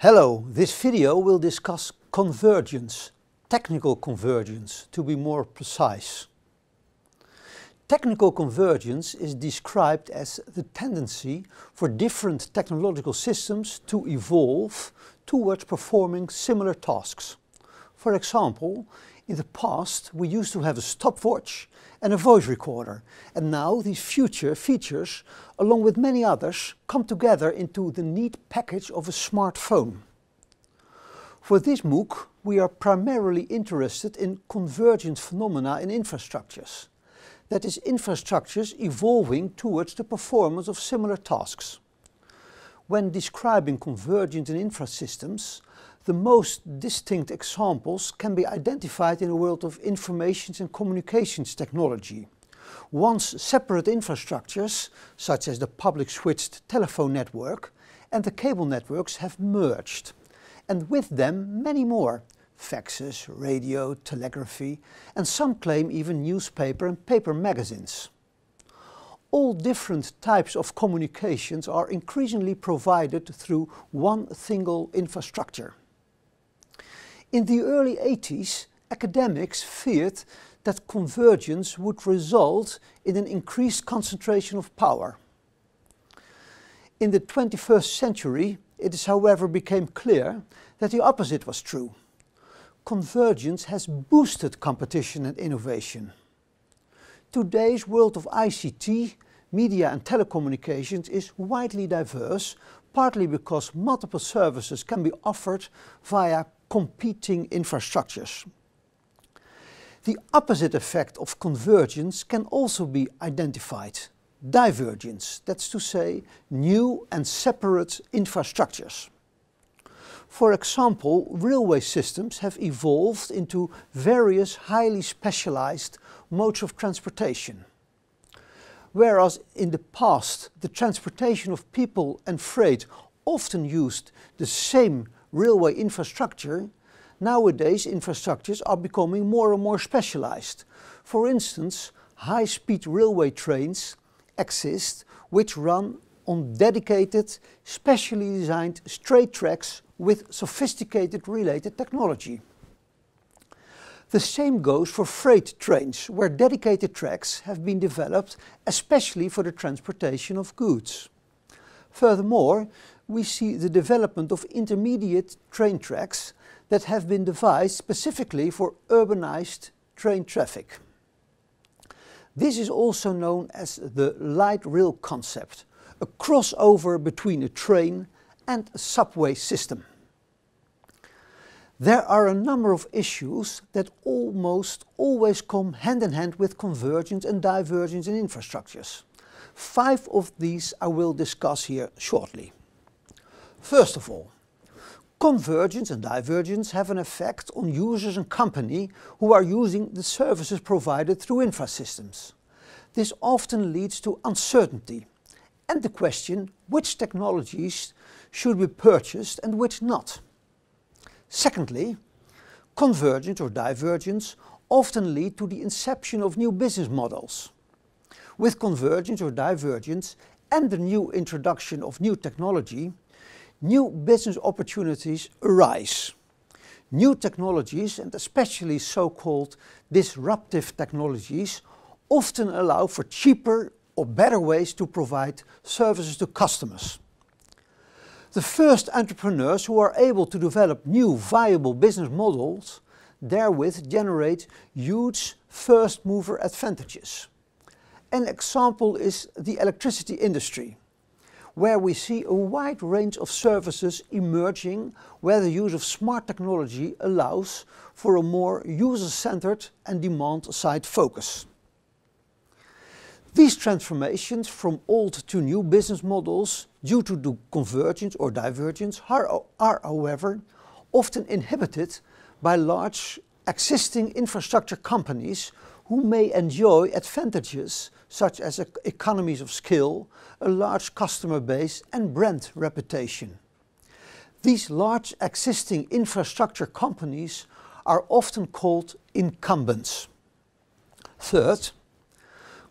Hello, this video will discuss convergence, technical convergence to be more precise. Technical convergence is described as the tendency for different technological systems to evolve towards performing similar tasks. For example, in the past we used to have a stopwatch and a voice recorder and now these future features along with many others come together into the neat package of a smartphone. For this MOOC we are primarily interested in convergent phenomena in infrastructures. That is infrastructures evolving towards the performance of similar tasks. When describing convergence in infrasystems, the most distinct examples can be identified in the world of information and communications technology. Once separate infrastructures, such as the public switched telephone network and the cable networks have merged, and with them many more, faxes, radio, telegraphy, and some claim even newspaper and paper magazines. All different types of communications are increasingly provided through one single infrastructure. In the early 80s, academics feared that convergence would result in an increased concentration of power. In the 21st century, it is however became clear that the opposite was true. Convergence has boosted competition and innovation. Today's world of ICT, media and telecommunications is widely diverse, partly because multiple services can be offered via competing infrastructures. The opposite effect of convergence can also be identified, divergence, that's to say new and separate infrastructures. For example, railway systems have evolved into various highly specialized modes of transportation. Whereas in the past the transportation of people and freight often used the same railway infrastructure, nowadays infrastructures are becoming more and more specialized. For instance, high-speed railway trains exist which run on dedicated, specially designed straight tracks with sophisticated related technology. The same goes for freight trains, where dedicated tracks have been developed especially for the transportation of goods. Furthermore, we see the development of intermediate train tracks that have been devised specifically for urbanized train traffic. This is also known as the light rail concept, a crossover between a train and a subway system. There are a number of issues that almost always come hand in hand with convergence and divergence in infrastructures. Five of these I will discuss here shortly. First of all, convergence and divergence have an effect on users and company who are using the services provided through infrasystems. This often leads to uncertainty and the question which technologies should be purchased and which not. Secondly, convergence or divergence often lead to the inception of new business models. With convergence or divergence and the new introduction of new technology, new business opportunities arise. New technologies, and especially so-called disruptive technologies, often allow for cheaper or better ways to provide services to customers. The first entrepreneurs who are able to develop new viable business models therewith generate huge first mover advantages. An example is the electricity industry where we see a wide range of services emerging where the use of smart technology allows for a more user-centered and demand-side focus. These transformations from old to new business models due to the convergence or divergence are, are however often inhibited by large existing infrastructure companies who may enjoy advantages such as economies of scale, a large customer base and brand reputation. These large existing infrastructure companies are often called incumbents. Third,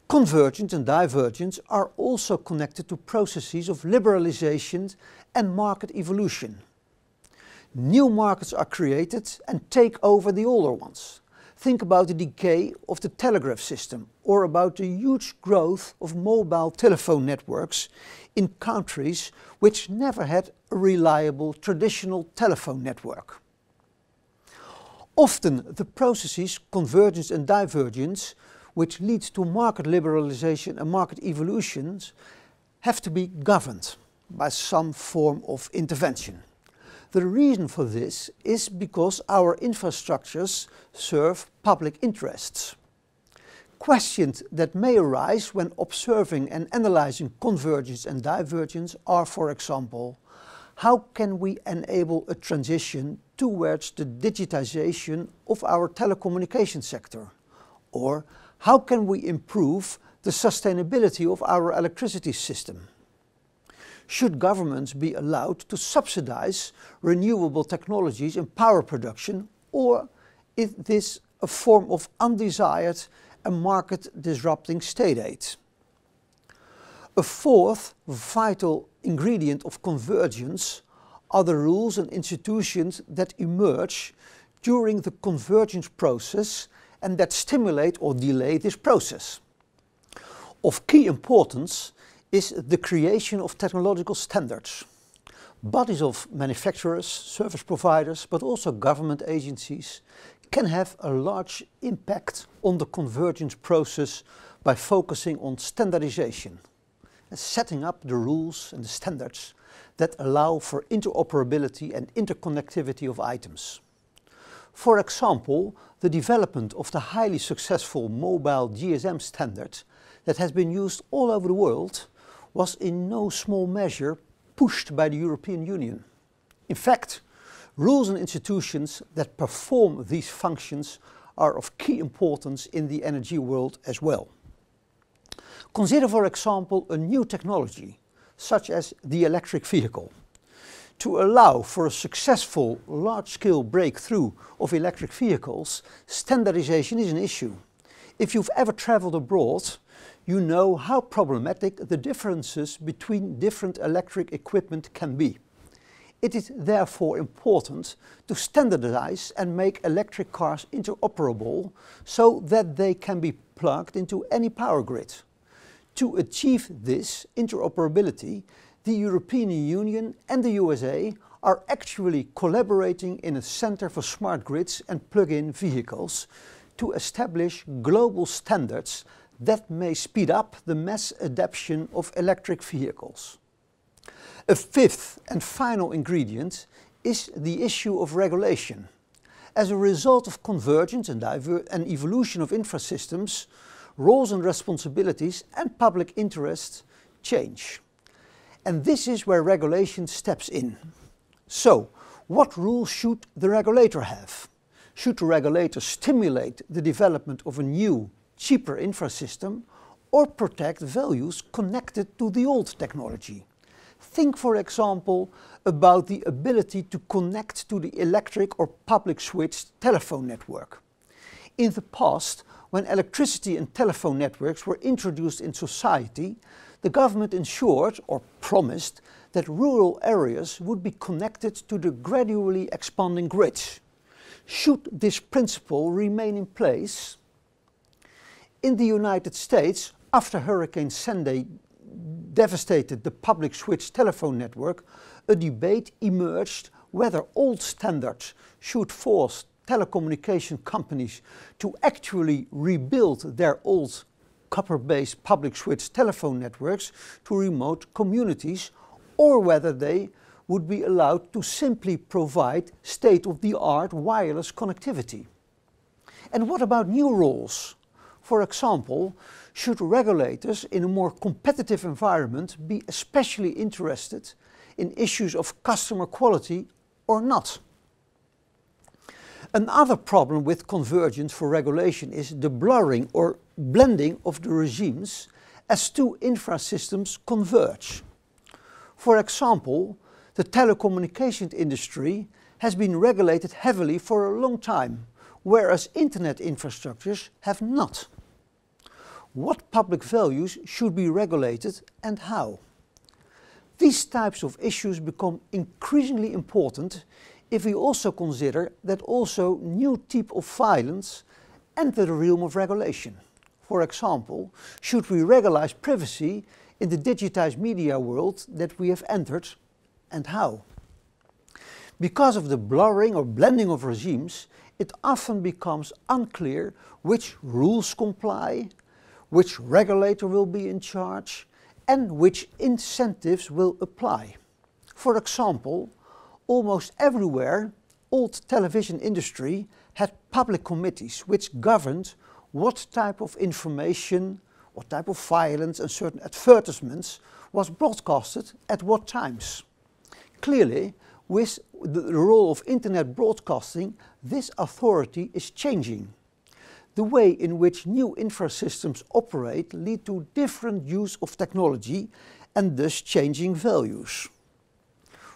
convergence and divergence are also connected to processes of liberalization and market evolution. new markets are created and take over the older ones. Think about the decay of the telegraph system or about the huge growth of mobile telephone networks in countries which never had a reliable traditional telephone network. Often the processes convergence and divergence which lead to market liberalization and market evolutions have to be governed by some form of intervention. The reason for this is because our infrastructures serve public interests. Questions that may arise when observing and analyzing convergence and divergence are, for example, how can we enable a transition towards the digitization of our telecommunication sector? Or how can we improve the sustainability of our electricity system? Should governments be allowed to subsidize renewable technologies in power production or is this a form of undesired and market disrupting state aid? A fourth vital ingredient of convergence are the rules and institutions that emerge during the convergence process and that stimulate or delay this process. Of key importance is the creation of technological standards. Bodies of manufacturers, service providers, but also government agencies can have a large impact on the convergence process by focusing on standardization and setting up the rules and the standards that allow for interoperability and interconnectivity of items. For example, the development of the highly successful mobile GSM standard that has been used all over the world was in no small measure pushed by the European Union. In fact, rules and institutions that perform these functions are of key importance in the energy world as well. Consider, for example, a new technology, such as the electric vehicle. To allow for a successful large-scale breakthrough of electric vehicles, standardization is an issue. If you've ever traveled abroad, you know how problematic the differences between different electric equipment can be. It is therefore important to standardize and make electric cars interoperable so that they can be plugged into any power grid. To achieve this interoperability, the European Union and the USA are actually collaborating in a Center for Smart Grids and Plug-in Vehicles to establish global standards that may speed up the mass adoption of electric vehicles. A fifth and final ingredient is the issue of regulation. As a result of convergence and, and evolution of infrasystems, roles and responsibilities and public interests change. And this is where regulation steps in. So, what rules should the regulator have? Should the regulator stimulate the development of a new, cheaper infrasystem or protect values connected to the old technology? Think, for example, about the ability to connect to the electric or public switched telephone network. In the past, when electricity and telephone networks were introduced in society, the government ensured or promised that rural areas would be connected to the gradually expanding grids. Should this principle remain in place? In the United States, after Hurricane Sandy devastated the public switch telephone network, a debate emerged whether old standards should force telecommunication companies to actually rebuild their old copper-based public switch telephone networks to remote communities or whether they would be allowed to simply provide state-of-the-art wireless connectivity. And what about new rules? For example, should regulators in a more competitive environment be especially interested in issues of customer quality or not? Another problem with convergence for regulation is the blurring or blending of the regimes as two infrasystems converge. For example, the telecommunications industry has been regulated heavily for a long time, whereas internet infrastructures have not. What public values should be regulated and how? These types of issues become increasingly important if we also consider that also new type of violence enter the realm of regulation. For example, should we regulate privacy in the digitized media world that we have entered and how? Because of the blurring or blending of regimes, it often becomes unclear which rules comply, which regulator will be in charge, and which incentives will apply. For example, almost everywhere, old television industry had public committees which governed what type of information, what type of violence and certain advertisements was broadcasted at what times. Clearly, with the role of internet broadcasting, this authority is changing. The way in which new infrasystems operate lead to different use of technology and thus changing values.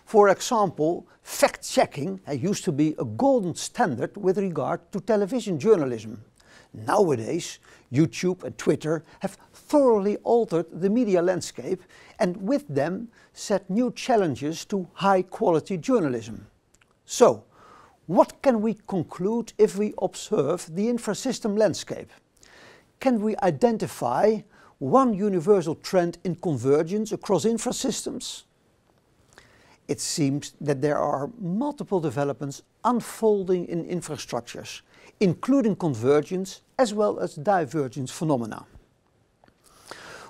For example, fact-checking used to be a golden standard with regard to television journalism. Nowadays, YouTube and Twitter have thoroughly altered the media landscape and with them set new challenges to high-quality journalism. So, what can we conclude if we observe the infrasystem landscape? Can we identify one universal trend in convergence across infrasystems? It seems that there are multiple developments unfolding in infrastructures, including convergence as well as divergence phenomena.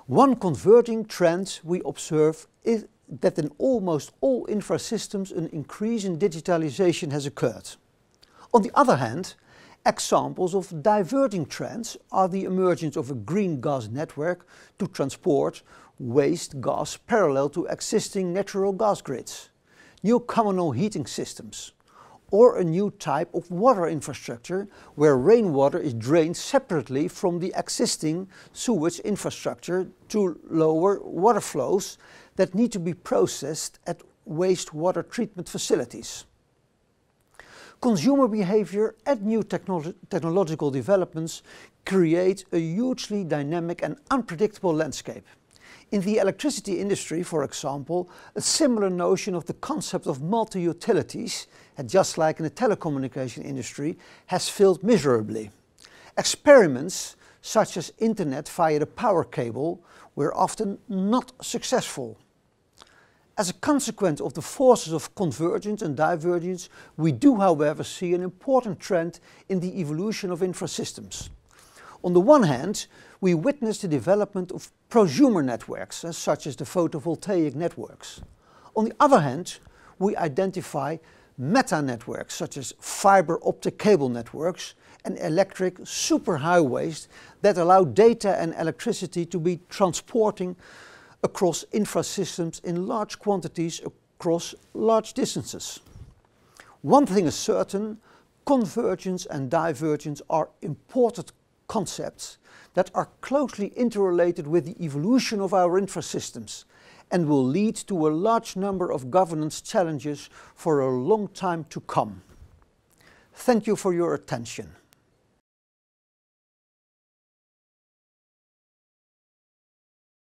One converging trend we observe is that in almost all infra systems an increase in digitalization has occurred. On the other hand, examples of diverting trends are the emergence of a green gas network to transport waste gas parallel to existing natural gas grids, new communal heating systems, or a new type of water infrastructure where rainwater is drained separately from the existing sewage infrastructure to lower water flows that need to be processed at wastewater treatment facilities. Consumer behavior and new technolo technological developments create a hugely dynamic and unpredictable landscape. In the electricity industry, for example, a similar notion of the concept of multi-utilities, just like in the telecommunication industry, has failed miserably. Experiments such as internet via the power cable were often not successful. As a consequence of the forces of convergence and divergence, we do however see an important trend in the evolution of infrasystems. On the one hand, we witness the development of prosumer networks, uh, such as the photovoltaic networks. On the other hand, we identify meta networks, such as fiber optic cable networks and electric superhighways that allow data and electricity to be transporting across infrasystems in large quantities across large distances. One thing is certain, convergence and divergence are important concepts that are closely interrelated with the evolution of our infrasystems and will lead to a large number of governance challenges for a long time to come. Thank you for your attention.